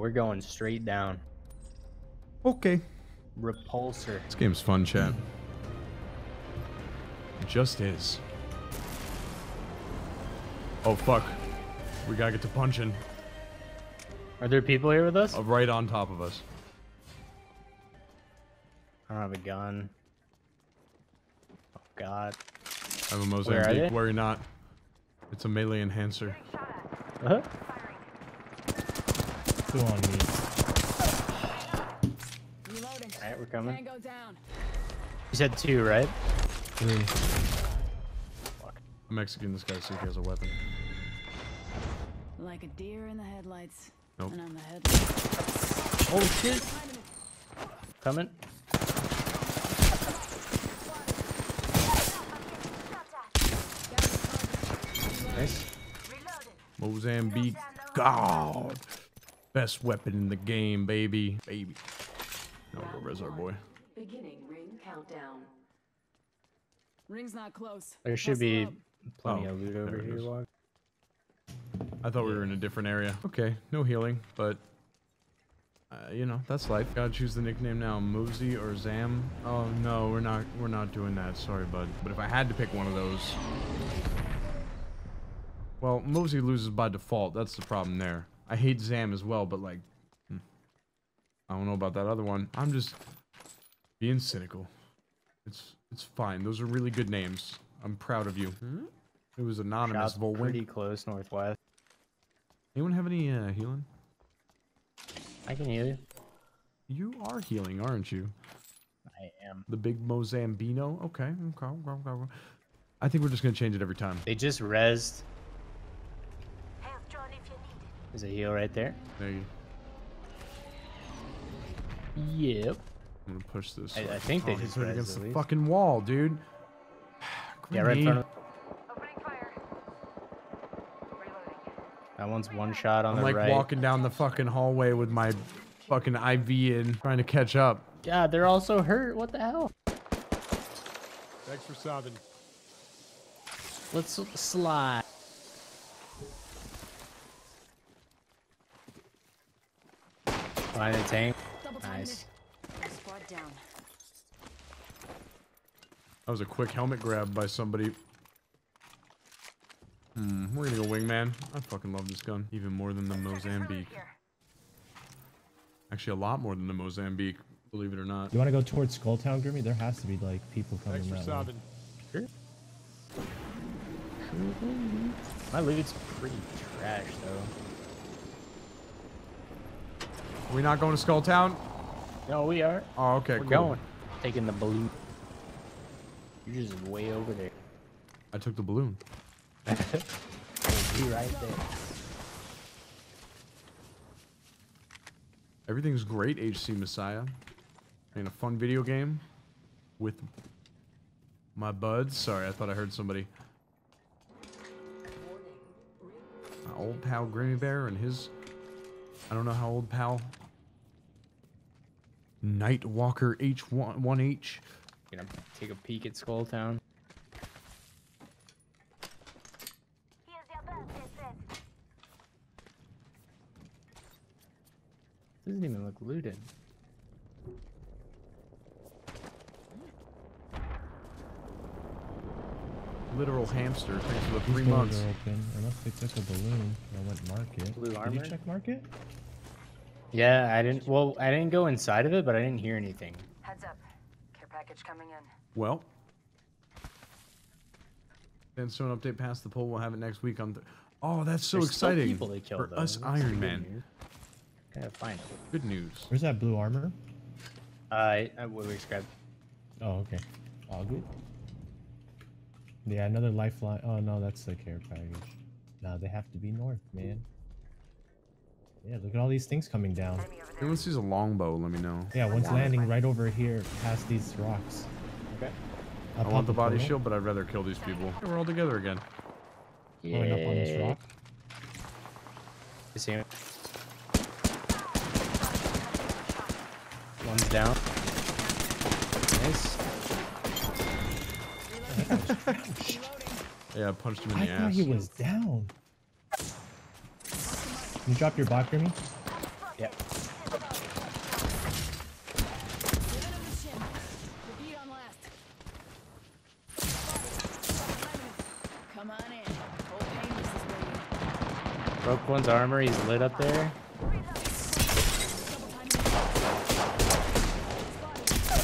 we're going straight down. Okay. Repulsor. This game's fun, chat. It just is. Oh, fuck. We gotta get to punching. Are there people here with us? Uh, right on top of us. I don't have a gun. Oh god. I have a Where are Mozambique. they? Worry not. It's a melee enhancer. Uh-huh. Two on me. Reloading. Alright, we're coming. Tango down. You said two, right? Three. I'm executing this guy to see if he has a weapon. Like a deer in the headlights. Nope. And I'm the headlights. Oh shit. Coming. Nice. Mozambique. God. Best weapon in the game, baby. Baby. No, where's our boy? Beginning ring countdown. Ring's not close. There should Muscle be up. plenty Oh, of loot there over it here. is. Wog. I thought we were in a different area. Okay, no healing, but uh, you know that's life. Gotta choose the nickname now, Mosey or Zam. Oh no, we're not. We're not doing that. Sorry, bud. But if I had to pick one of those, well, Mosey loses by default. That's the problem there. I hate Zam as well, but like, hmm, I don't know about that other one. I'm just being cynical. It's it's fine. Those are really good names. I'm proud of you. It was anonymous. Shot pretty close northwest. Anyone have any uh, healing? I can heal you. You are healing, aren't you? I am. The big Mozambino? Okay, okay, okay, okay, okay. I think we're just gonna change it every time. They just rezzed. There's a heal right there. There you. Yep. I'm gonna push this. I- I think they oh, he's just right rezzed against at the least. fucking wall, dude. Yeah, right in front of. Opening fire. Reloading. That one's one shot on I'm the like right. walking down the fucking hallway with my fucking IV in, trying to catch up. God, they're all so hurt. What the hell? Thanks for subbing. Let's slide. Behind the tank. Nice. Squad down. That was a quick helmet grab by somebody. Hmm, we're gonna go wingman. I fucking love this gun. Even more than the Mozambique. Actually, a lot more than the Mozambique, believe it or not. You want to go towards Skulltown, Grimmy? There has to be like people coming that way. Sure. My loot's pretty trash though. Are we not going to Skulltown? No, we are. Oh, okay, We're cool. going. Taking the balloon. You're just way over there. I took the balloon. Be right there. Everything's great, HC Messiah. Playing a fun video game with my buds. Sorry, I thought I heard somebody. My old pal Grimmy Bear and his. I don't know how old pal. Nightwalker H1 1H. Gonna take a peek at Skull Town. Doesn't even look looted. Literal hamster. Thanks for the These three doors months. are open, unless they took a balloon. I went market. Blue Did armor? you check market? Yeah, I didn't. Well, I didn't go inside of it, but I didn't hear anything. Heads up. Care package coming in. Well. Sandstone update past the poll. We'll have it next week on. Th- oh, that's so There's still exciting people they killed, for though. us That's Iron Man. news. Gotta find it. Good news. Where's that blue armor? Uh, I, I what we grabbed. Oh, okay. All good. Yeah, another lifeline. Oh no, that's the care package. No, they have to be north, man. Yeah, look at all these things coming down. Enemy over If anyone sees a longbow, let me know. Yeah, one's landing right over here past these rocks. Okay. I'll I want the body portal. shield, but I'd rather kill these people. We're all together again. Going up on this Yeah. rock. You see him? One's down. Nice. Yeah, I punched him in the ass. I thought he was down you drop your bot for me? Yep. Broke one's armor, he's lit up there.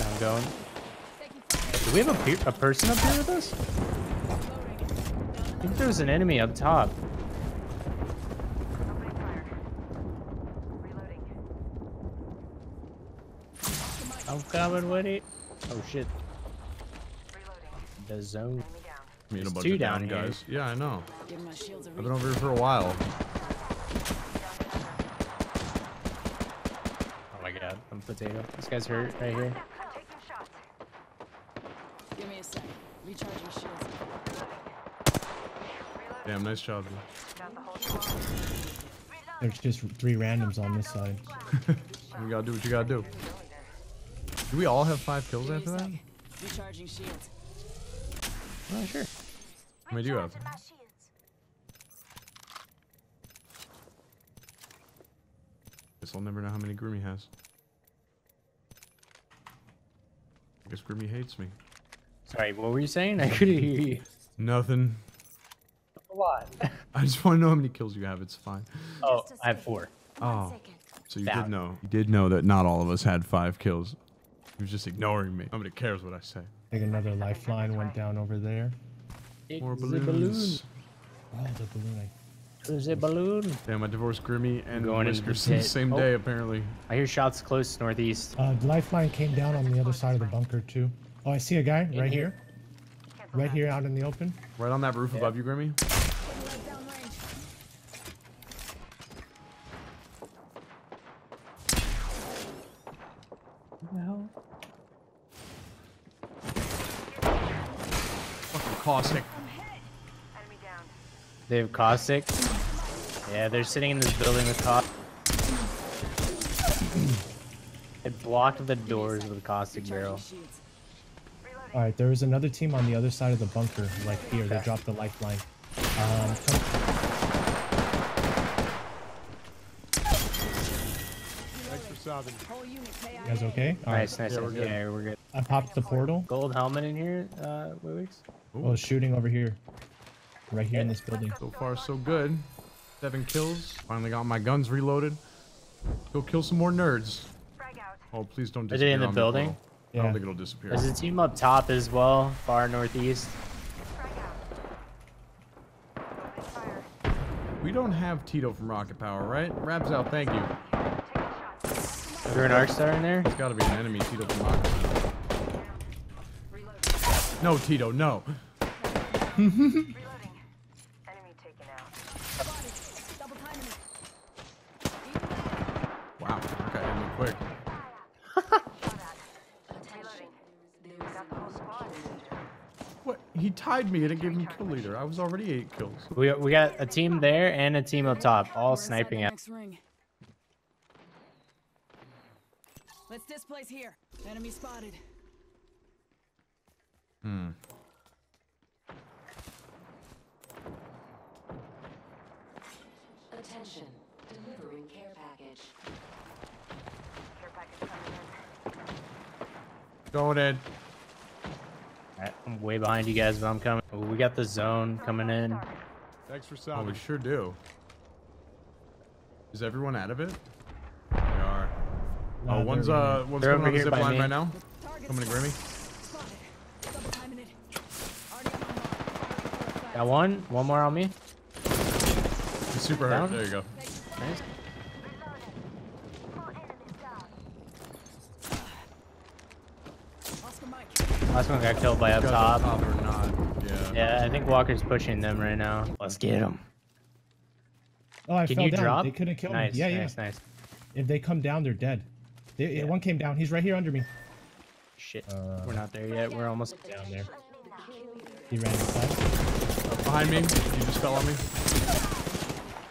I'm going. Do we have a, pe a person up here with us? I think there's an enemy up top. I'm coming with it. Oh shit. Reloading. The zone. Enemy down. Me and a bunch two of down, down here. guys. Yeah, I know. Give my shields a I've been over here for a while. Oh my god. I'm potato. This guy's hurt right here. I'm taking shots. Give me a sec. Recharging shields. Damn, nice job. Got the whole squad. There's just three randoms on this side. You gotta do what you gotta do. Go leader. Do we all have five kills after that? sec. Recharging shields. Oh sure. How many do you have? Guess I'll never know how many Grimmy has. I guess Grimmy hates me. Sorry, what were you saying? I couldn't hear you. Nothing. A lot. I just want to know how many kills you have. It's fine. Oh, I have four. Oh, so you Down. did know. You did know that not all of us had five kills. He was just ignoring me. Nobody cares what I say. I think another lifeline went down over there. More It's a balloons. Oh, the balloon. I There's a balloon. Damn, I divorced Grimmy and Going into the the same Oh. day, apparently. I hear shots close northeast. Uh, lifeline came down on the other side of the bunker too. Oh, I see a guy right here, Cancel right here out in the open. Right on that roof above you, Grimmy. Right down range. Fucking caustic. They have caustic. Yeah, they're sitting in this building with caustic. It blocked the doors with a caustic barrel. All right, there was another team on the other side of the bunker, like here. They dropped the lifeline. Um, come- Whole unit you guys okay? All right, Nice, nice. Yeah, nice. we're good. Yeah, we're good. I popped the portal. Gold helmet in here, uh, Wix. Oh, shooting over here, right here in this building. So far, so good. Seven kills. Finally got my guns reloaded. Go kill some more nerds. Oh, please don't Is it in the on me, building? Portal. I don't think it'll disappear. There's a team up top as well, far northeast. Frag out. Opening fire. We don't have Tito from Rocket Power, right? Rabs out, thank you. Is there an arc star in there? It's gotta be an enemy, Tito from Rocket Power. Reloading. No, Tito, no. Reloading. Enemy taken out. Double timing it. Wow, okay, hit me quick. Shot at. Reloading. Got the whole. What? He tied me and it gave him kill leader. I was already eight kills. We, we got a team there and a team up top, all sniping the at. Next ring. Let's displace here. Enemy spotted. Attention. Delivering care package. Care package coming in. Going in. Alright, I'm way behind you guys, but I'm coming. Oh, we got the zone coming in. Thanks for Oh, we sure do. Is everyone out of it? They are. Nah, oh, one's uh, one's They're coming over on the zip line me. right now. Coming to Grimmy. Spotted. Double timing it. Already on my mark. Got one, one more on me. He's super Down? hurt. There you go. Nice. Last one got killed by up top. top or not? Yeah. Yeah, I think Walker's pushing them right now. Let's get him. Oh, I Can fell you down. drop? They couldn't kill nice, me. Yeah, nice, yeah. nice. If they come down, they're dead. They, Yeah. One came down. He's right here under me. Shit. Uh, We're not there yet. We're almost down there. He ran inside. Up behind me. You just fell on me.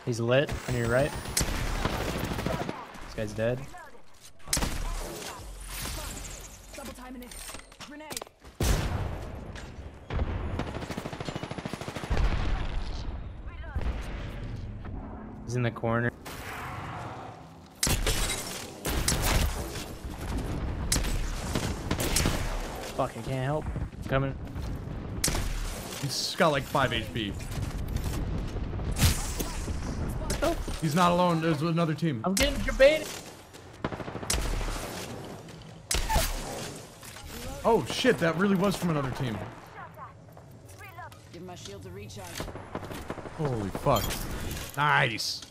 He's lit on your right. This guy's dead. He's in the corner. Fuck, I can't help. Coming. He's got like five HP. He's not alone. There's another team. I'm getting debated. Oh shit, that really was from another team. Give my shields a recharge. Holy fuck. Nice.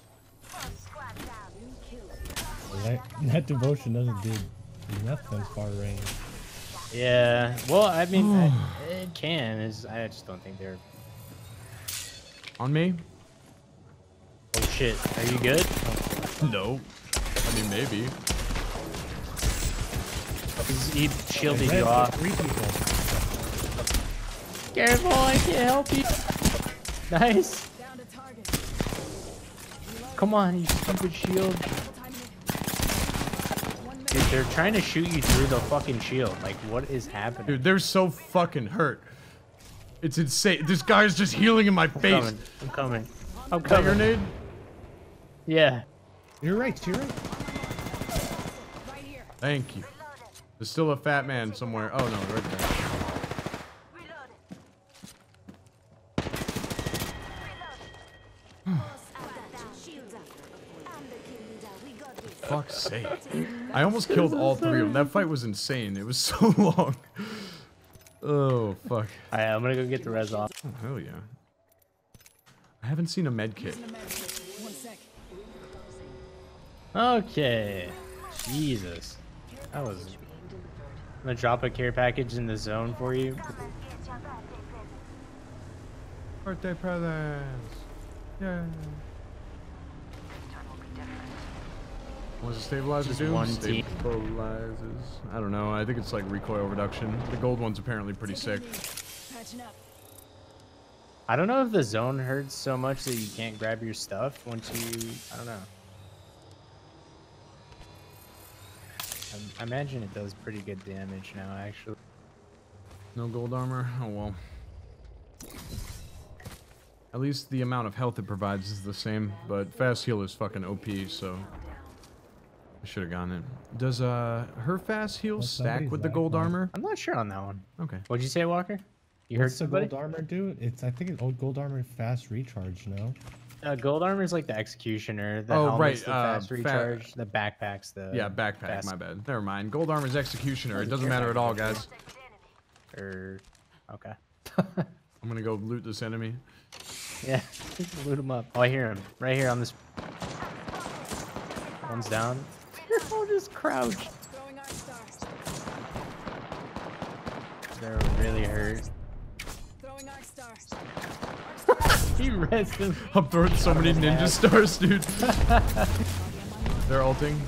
That, that devotion doesn't do nothing far range. Yeah. Well, I mean, I, it can. Is I just don't think they're. On me? Shit. Are you good? No. I mean, maybe. He's, he shielded you off. Three people. Careful! I can't help you. Nice. Down to target. Come on, you stupid shield. Double timing it. One minute. Dude, they're trying to shoot you through the fucking shield. Like, what is happening? Dude, they're so fucking hurt. It's insane. This guy's just healing in my face. I'm face. coming. I'm coming. I'm Is that coming. grenade? Yeah. You're right. You're right. Right. Thank you. There's still a fat man somewhere. Oh no, right there. Fuck's sake. I almost killed all three of them. That fight was insane. It was so long. Oh, fuck. Alright, I'm gonna go get the res off. Oh, hell yeah. I haven't seen a med kit. Okay. Jesus. That was. I'm gonna drop a care package in the zone for you. Birthday presents. Yeah. What does the stabilizer Just one. Stabilizes. I don't know. I think it's like recoil reduction. The gold one's apparently pretty sick. Taking a knee. Patching up. I don't know if the zone hurts so much that you can't grab your stuff once you. I don't know. I, I imagine it does pretty good damage now, actually. No gold armor? Oh well. At least the amount of health it provides is the same, but fast heal is fucking OP, so I should have gotten it. Does uh her fast heal Well, stack with the gold now. armor? I'm not sure on that one. Okay. What'd you say, Walker? You heard What's the somebody? gold armor do? It's I think it's old gold armor fast recharge. No. Uh, gold armor is like the executioner. The Oh, right, The uh, fast fa- recharge. the backpack's the. Yeah, backpack, fast- my bad. Never mind. Gold armor's executioner. It doesn't matter at all, guys. Or. Okay. I'm gonna go loot this enemy. yeah. Loot him up. Oh, I hear him. Right here on this. One's down. They're all just crouched. Throwing Arc Star. They're really hurt. He rests. I'm throwing so many ninja stars, dude. They're ulting.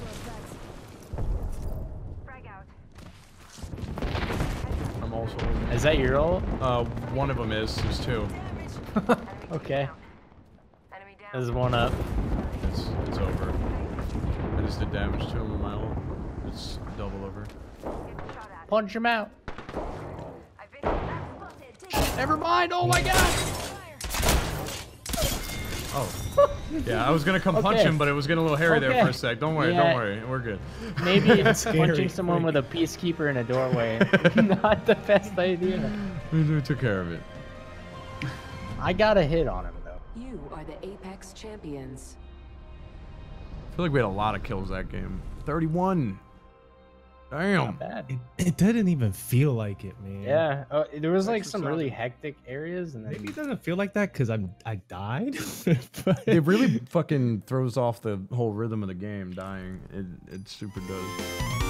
I'm also. Is that your ult? Uh, one of them is. There's two. Okay. There's one up. It's it's over. I just did damage to him with my ult. It's double over. Punch him out. Never mind. Oh my god. Oh. Yeah, I was gonna come punch Okay. him, but it was getting a little hairy there for a sec. Don't worry, Yeah. don't worry. We're good. Maybe it's Scary. punching someone with a peacekeeper in a doorway. Not the best idea. We we took care of it. I got a hit on him though. You are the Apex champions. I feel like we had a lot of kills that game. 31. Damn. Not bad. It, it didn't even feel like it, man. Yeah, uh, there was like some really hectic areas, and Maybe it doesn't feel like that because I'm I died. but It really fucking throws off the whole rhythm of the game, dying. It, it super does.